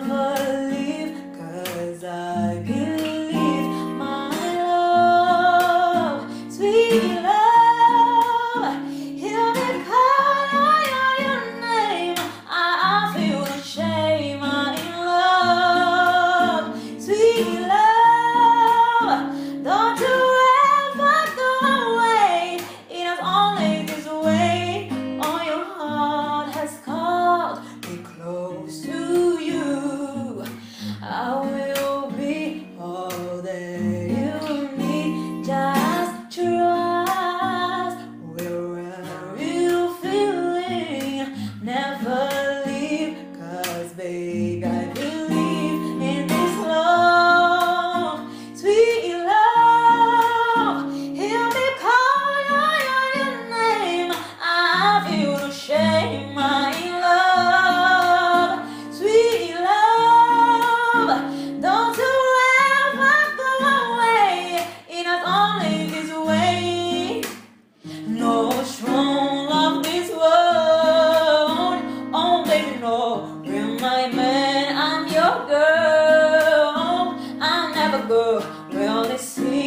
never my man, I'm your girl. I'll never go, we only see.